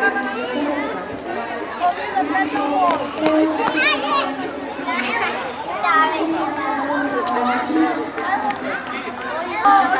Não sai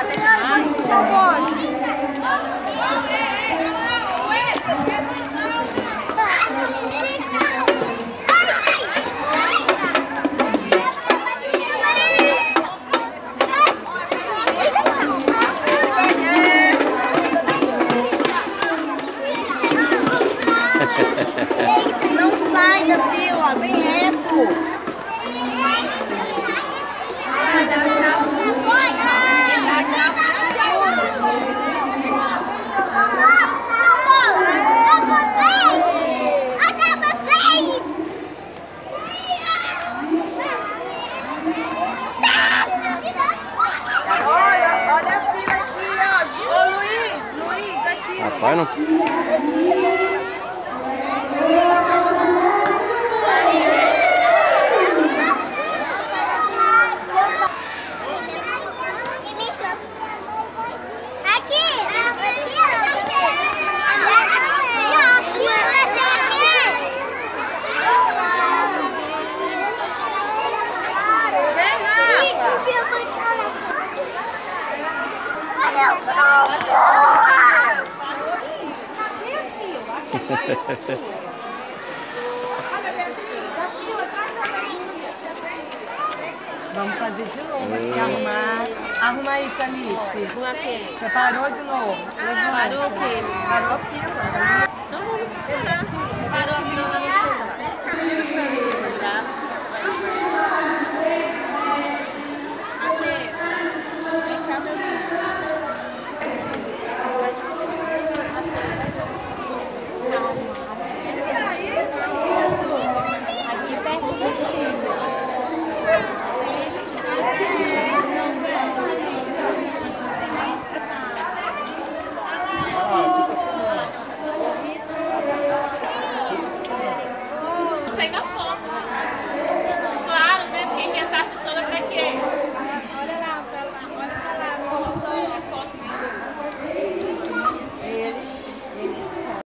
Ô Luiz, Luiz, aqui. Rapaz, não. Vamos fazer de novo aqui, arrumar. Arruma aí, Tia Alice. Arruma quem? Você parou de novo. Levanta. Parou o quê? Parou a fila. Não vamos esperar.